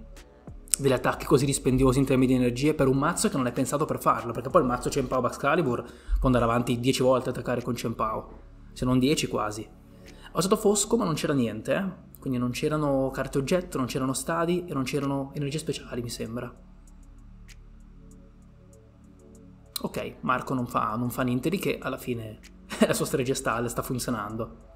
degli attacchi così dispendiosi in termini di energie per un mazzo che non è pensato per farlo, perché poi il mazzo Cempao Baxcalibur può andare avanti 10 volte a attaccare con Cempao, se non 10 quasi. Ho usato Fosco ma non c'era niente, eh? quindi non c'erano carte oggetto, non c'erano stadi e non c'erano energie speciali mi sembra. Ok, Marco non fa, non fa niente di che, alla fine <laughs> la sua storia gestale sta funzionando.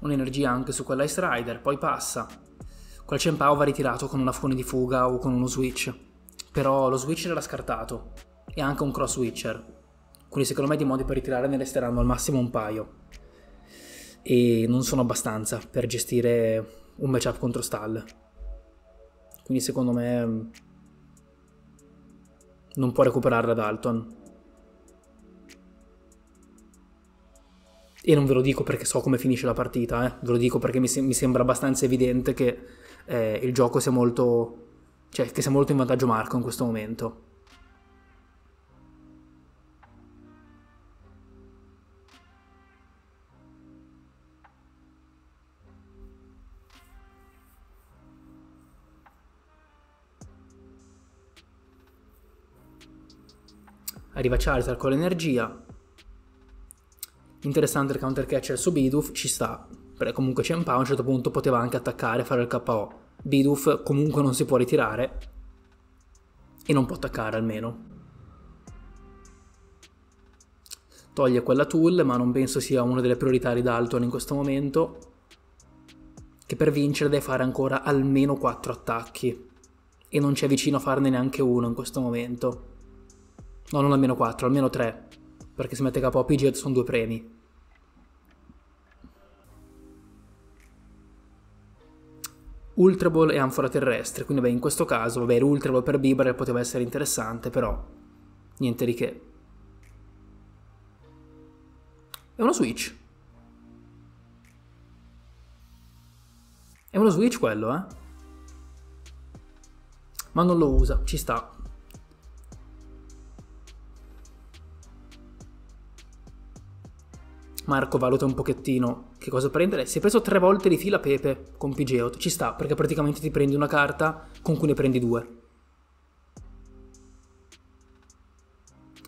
Un'energia anche su quella Ice Rider, poi passa. Quel Cempao va ritirato con una fune di fuga o con uno switch. Però lo switcher era scartato. E anche un cross switcher. Quindi secondo me di modi per ritirare ne resteranno al massimo un paio e non sono abbastanza per gestire un matchup contro Stall. Quindi secondo me non può recuperare da Dalton. E non ve lo dico perché so come finisce la partita, eh. ve lo dico perché mi, se- mi sembra abbastanza evidente che eh, il gioco sia molto, cioè, che sia molto in vantaggio Marco in questo momento. Arriva Charizard con l'energia. Interessante il counter catcher su Bidoof, ci sta, perché comunque Cempao a un certo punto poteva anche attaccare e fare il KO. Bidoof comunque non si può ritirare e non può attaccare almeno. Toglie quella tool, ma non penso sia una delle priorità di Dalton in questo momento. Che per vincere deve fare ancora almeno 4 attacchi. E non c'è vicino a farne neanche uno in questo momento. No, non almeno 4, almeno 3. Perché se mette capo a Pidgeot sono due premi. Ultra Ball e Anfora Terrestre, quindi beh, in questo caso, vabbè, l'Ultra Ball per Bibarel poteva essere interessante, però niente di che. È uno Switch. È uno Switch quello, eh? Ma non lo usa, ci sta. Marco valuta un pochettino che cosa prendere. Si è preso tre volte di fila Pepe con Pidgeot. Ci sta, perché praticamente ti prendi una carta con cui ne prendi due.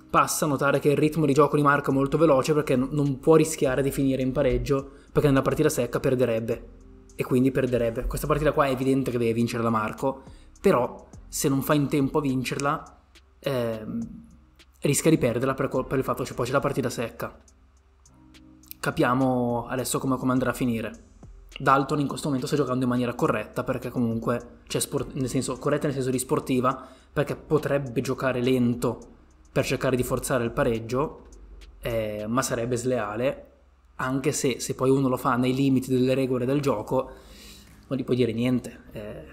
Passa a notare che il ritmo di gioco di Marco è molto veloce perché non può rischiare di finire in pareggio, perché nella partita secca perderebbe. E quindi perderebbe. Questa partita qua è evidente che deve vincere la Marco, però se non fa in tempo a vincerla, eh, rischia di perderla per, per il fatto che poi c'è la partita secca capiamo adesso come, come andrà a finire. Dalton in questo momento sta giocando in maniera corretta perché comunque, cioè sport, nel senso, corretta nel senso di sportiva, perché potrebbe giocare lento per cercare di forzare il pareggio, eh, ma sarebbe sleale, anche se, se poi uno lo fa nei limiti delle regole del gioco, non gli puoi dire niente. Eh,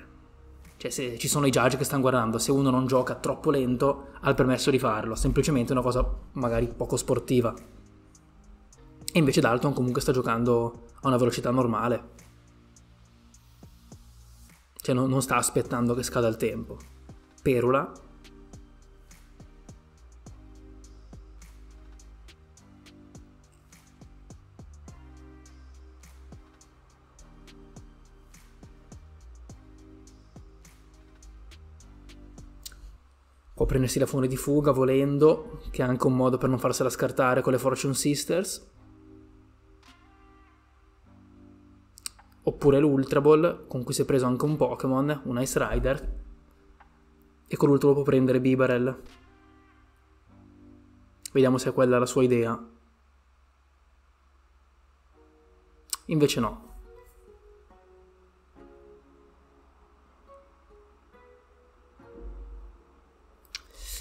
cioè se ci sono i judge che stanno guardando, se uno non gioca troppo lento ha il permesso di farlo, semplicemente una cosa magari poco sportiva. E invece Dalton comunque sta giocando a una velocità normale. Cioè non, non sta aspettando che scada il tempo. Perula. Può prendersi la fune di fuga volendo, che è anche un modo per non farsela scartare con le Fortune Sisters. Oppure l'Ultra Ball con cui si è preso anche un Pokémon, un Ice Rider, e con l'ultimo può prendere Bibarel. Vediamo se è quella la sua idea. Invece no.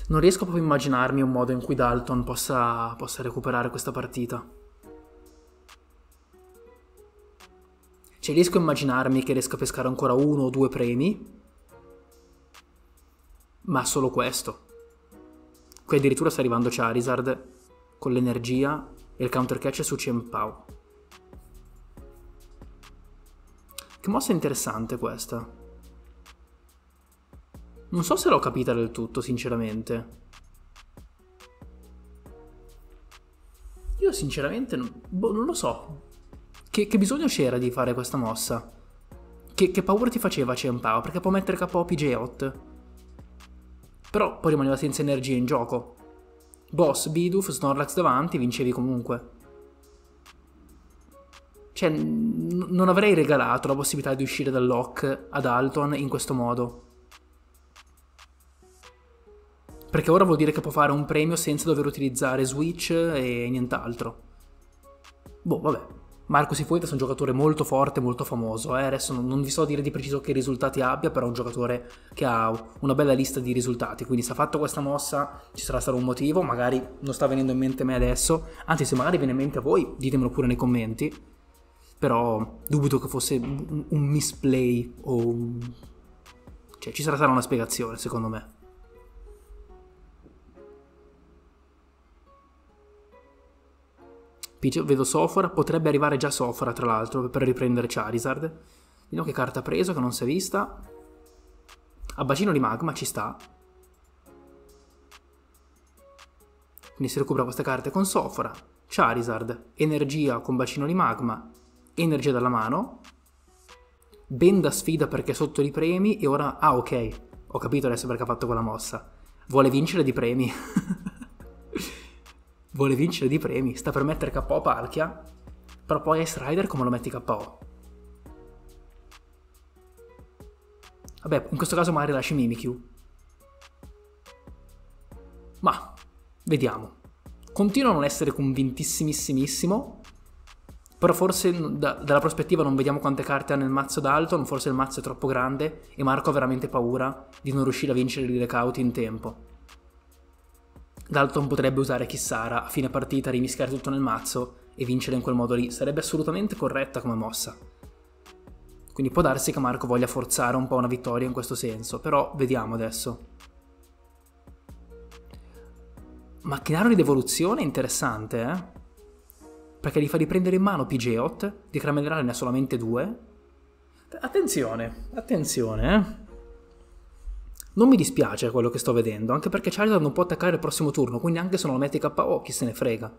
Non riesco proprio a immaginarmi un modo in cui Dalton possa, possa recuperare questa partita. Cioè riesco a immaginarmi che riesca a pescare ancora uno o due premi, ma solo questo. Qui addirittura sta arrivando Charizard con l'energia e il counter catch su Cienpao. Che mossa interessante questa. Non so se l'ho capita del tutto, sinceramente. Io sinceramente non, boh, non lo so. Che, che bisogno c'era di fare questa mossa? Che, che paura ti faceva Cienpao? Perché può mettere KO PJ8. Però poi rimaneva senza energia in gioco. Boss, Bidoof, Snorlax davanti, vincevi comunque. Cioè, n- non avrei regalato la possibilità di uscire dal lock ad Alton in questo modo. Perché ora vuol dire che può fare un premio senza dover utilizzare Switch e nient'altro. Boh, vabbè. Marco Sifuentes è un giocatore molto forte, molto famoso. Eh? Adesso non, non, vi so dire di preciso che risultati abbia, però è un giocatore che ha una bella lista di risultati. Quindi se ha fatto questa mossa ci sarà stato un motivo, magari non sta venendo in mente a me adesso. Anzi, se magari viene in mente a voi, ditemelo pure nei commenti. Però dubito che fosse un, misplay o un... Cioè ci sarà stata una spiegazione, secondo me. Vedo Sofora, potrebbe arrivare già Sofora tra l'altro per riprendere Charizard. Vediamo che carta ha preso, che non si è vista. A bacino di magma ci sta. Quindi si recupera queste carte con Sofora, Charizard, energia con bacino di magma, energia dalla mano. Benda sfida perché è sotto i premi e ora... Ah ok, ho capito adesso perché ha fatto quella mossa. Vuole vincere di premi. <laughs> vuole vincere di premi, sta per mettere KO Palkia, però poi Ice Rider come lo metti KO? Vabbè, in questo caso magari lasci Mimikyu. Ma, vediamo. Continuo a non essere convintissimissimo, però forse da, dalla prospettiva non vediamo quante carte ha nel mazzo d'Alton, forse il mazzo è troppo grande e Marco ha veramente paura di non riuscire a vincere i recauti in tempo. Dalton potrebbe usare Kissara a fine partita, rimischiare tutto nel mazzo e vincere in quel modo lì. Sarebbe assolutamente corretta come mossa. Quindi può darsi che Marco voglia forzare un po' una vittoria in questo senso, però vediamo adesso. Macchinario di evoluzione è interessante, eh? Perché li fa riprendere in mano PJ8, di Cramenerale ne ha solamente due. Attenzione, attenzione, eh? Non mi dispiace quello che sto vedendo, anche perché Charizard non può attaccare il prossimo turno, quindi anche se non lo metti KO, chi se ne frega.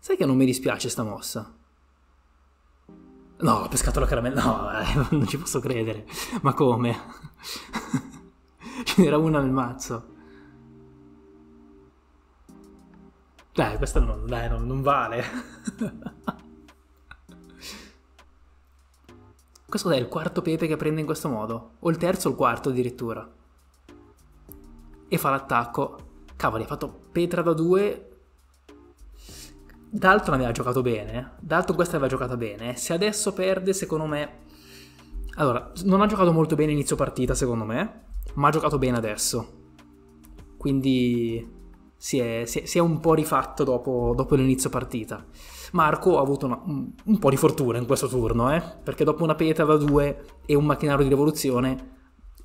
Sai che non mi dispiace sta mossa? No, ho pescato la caramella. No, eh, <laughs> non ci posso credere. Ma come? <laughs> Ce n'era una nel mazzo. Dai, questa non, dai, non, non vale. <laughs> questo è il quarto pepe che prende in questo modo. O il terzo o il quarto addirittura. E fa l'attacco. Cavoli, ha fatto Petra da 2 Dalton aveva giocato bene. Dalton questa aveva giocato bene. Se adesso perde, secondo me. Allora, non ha giocato molto bene inizio partita, secondo me. Ma ha giocato bene adesso. Quindi si è, si è, si è un po' rifatto dopo, dopo, l'inizio partita. Marco ha avuto una, un, un, po' di fortuna in questo turno, eh? Perché dopo una peta da due e un macchinario di rivoluzione,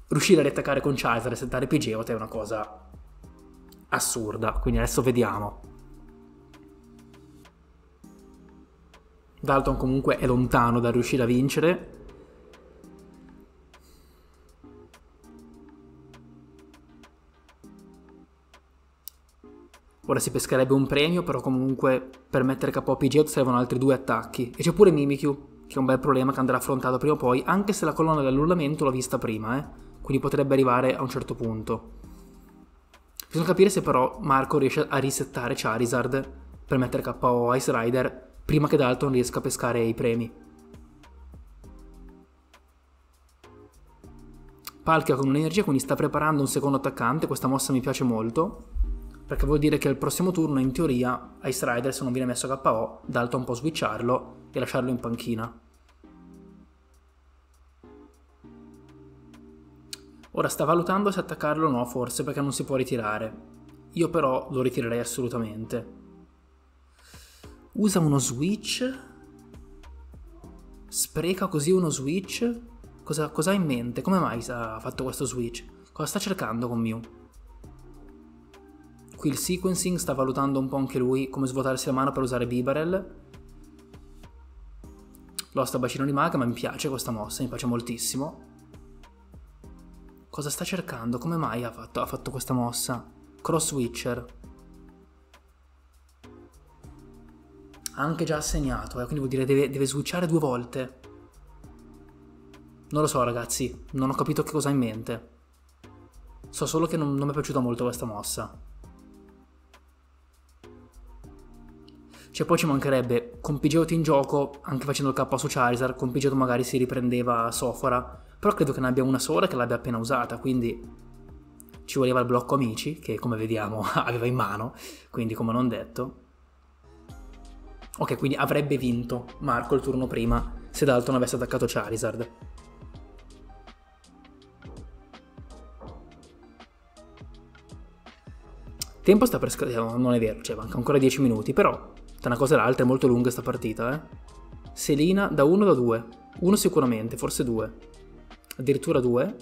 riuscire a riattaccare con Charizard e settare Pidgeot è una cosa assurda. Quindi adesso vediamo. Dalton comunque è lontano da riuscire a vincere. Ora si pescherebbe un premio, però comunque per mettere KO PG servono altri due attacchi. E c'è pure Mimikyu, che è un bel problema che andrà affrontato prima o poi, anche se la colonna dell'annullamento l'ho vista prima, eh? quindi potrebbe arrivare a un certo punto. Bisogna capire se però Marco riesce a risettare Charizard per mettere KO Ice Rider prima che Dalton riesca a pescare i premi. Palkia con un'energia, quindi sta preparando un secondo attaccante, questa mossa mi piace molto, perché vuol dire che al prossimo turno, in teoria, Ice Rider, se non viene messo KO, Dalton può switcharlo e lasciarlo in panchina. Ora sta valutando se attaccarlo o no, forse, perché non si può ritirare. Io però lo ritirerei assolutamente. Usa uno switch? Spreca così uno switch? Cosa, cosa ha in mente? Come mai ha fatto questo switch? Cosa sta cercando con Mew? Qui il sequencing sta valutando un po' anche lui come svuotarsi la mano per usare Bibarel. L'osta bacino di maga, ma mi piace questa mossa, mi piace moltissimo. Cosa sta cercando? Come mai ha fatto, ha fatto questa mossa? Cross Switcher. ha anche già assegnato, eh, quindi vuol dire deve, deve switchare due volte. Non lo so ragazzi, non ho capito che cosa ha in mente. So solo che non, non mi è piaciuta molto questa mossa. Cioè poi ci mancherebbe, con Pidgeot in gioco, anche facendo il K su Charizard, con Pidgeot magari si riprendeva Sofora, però credo che ne abbia una sola che l'abbia appena usata, quindi ci voleva il blocco amici, che come vediamo <laughs> aveva in mano, quindi come non detto. Ok, quindi avrebbe vinto Marco il turno prima se Dalton avesse attaccato Charizard. Tempo sta per scadere, non è vero, cioè manca ancora 10 minuti, però tra una cosa e l'altra è molto lunga sta partita, eh. Selina da 1 da 2. 1 sicuramente, forse 2. Addirittura 2.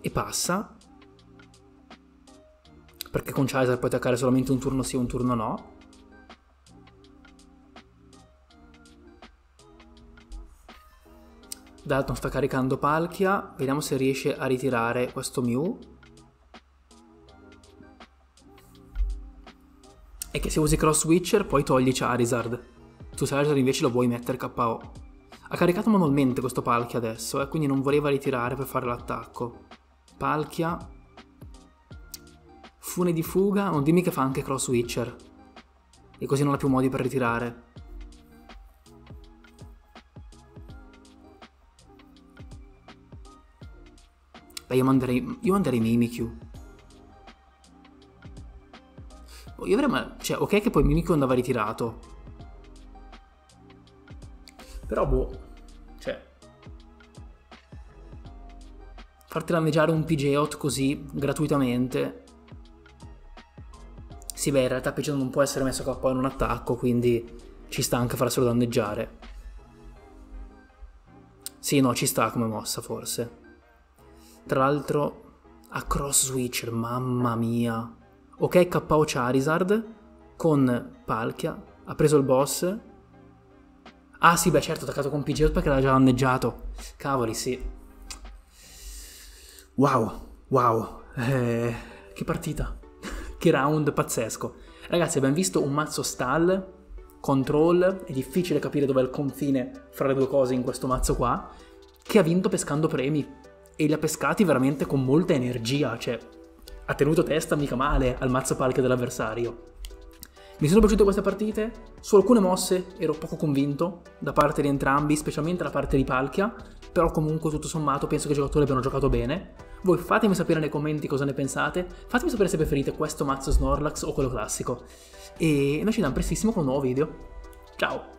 E passa. Perché con Charizard puoi attaccare solamente un turno sì e un turno no. Dalton sta caricando Palkia, vediamo se riesce a ritirare questo Mew. E che se usi Cross Switcher poi togli Charizard. Tu Charizard invece lo vuoi mettere KO. Ha caricato manualmente questo Palkia adesso, eh, quindi non voleva ritirare per fare l'attacco. Palkia. Fune di fuga, non dimmi che fa anche Cross Switcher. E così non ha più modi per ritirare. Beh, io manderei, io manderei Mimikyu. Io avrei... Cioè, ok che poi Mimikyu andava ritirato. Però, boh... Cioè... Farti danneggiare un Pidgeot così, gratuitamente... Sì, beh, in realtà Pidgeot non può essere messo KO in un attacco, quindi ci sta anche farselo danneggiare. Sì, no, ci sta come mossa, forse. Tra l'altro a cross switcher, mamma mia. Ok, KO Charizard con Palkia, ha preso il boss. Ah sì, beh certo, ha attaccato con Pidgeot perché l'ha già danneggiato. Cavoli, sì. Wow, wow. Eh, che partita. <laughs> che round pazzesco. Ragazzi, abbiamo visto un mazzo stall, control, è difficile capire dov'è il confine fra le due cose in questo mazzo qua, che ha vinto pescando premi e li ha pescati veramente con molta energia, cioè ha tenuto testa mica male al mazzo palche dell'avversario. Mi sono piaciute queste partite, su alcune mosse ero poco convinto da parte di entrambi, specialmente da parte di Palchia, però comunque tutto sommato penso che i giocatori abbiano giocato bene. Voi fatemi sapere nei commenti cosa ne pensate, fatemi sapere se preferite questo mazzo Snorlax o quello classico. E noi ci vediamo prestissimo con un nuovo video. Ciao!